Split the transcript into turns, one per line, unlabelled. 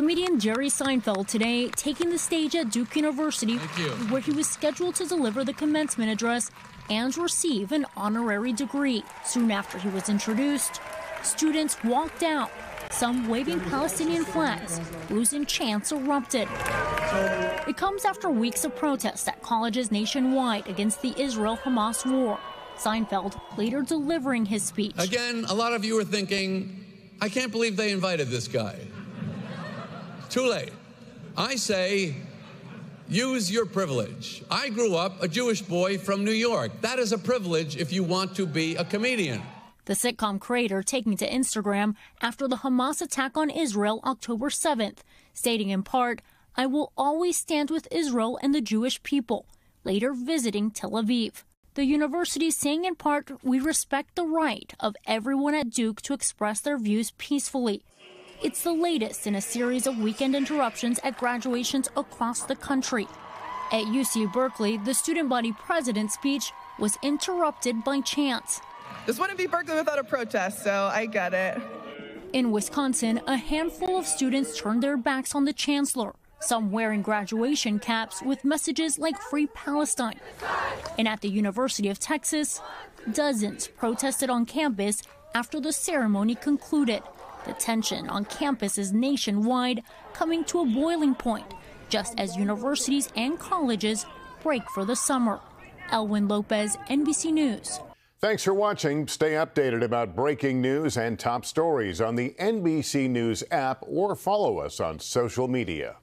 Comedian Jerry Seinfeld today taking the stage at Duke University, where he was scheduled to deliver the commencement address and receive an honorary degree. Soon after he was introduced, students walked out, some waving Palestinian flags. Losing chants erupted. It comes after weeks of protests at colleges nationwide against the Israel Hamas war. Seinfeld later delivering his speech.
Again, a lot of you are thinking, I can't believe they invited this guy. Too late. I say, use your privilege. I grew up a Jewish boy from New York. That is a privilege if you want to be a comedian.
The sitcom creator taking to Instagram after the Hamas attack on Israel October 7th, stating in part, I will always stand with Israel and the Jewish people, later visiting Tel Aviv. The university saying in part, we respect the right of everyone at Duke to express their views peacefully. It's the latest in a series of weekend interruptions at graduations across the country. At UC Berkeley, the student body president's speech was interrupted by chants.
This wouldn't be Berkeley without a protest, so I get it.
In Wisconsin, a handful of students turned their backs on the chancellor, some wearing graduation caps with messages like Free Palestine. And at the University of Texas, dozens protested on campus after the ceremony concluded. The tension on campuses nationwide coming to a boiling point just as universities and colleges break for the summer. Elwin Lopez, NBC News.
Thanks for watching. Stay updated about breaking news and top stories on the NBC News app or follow us on social media.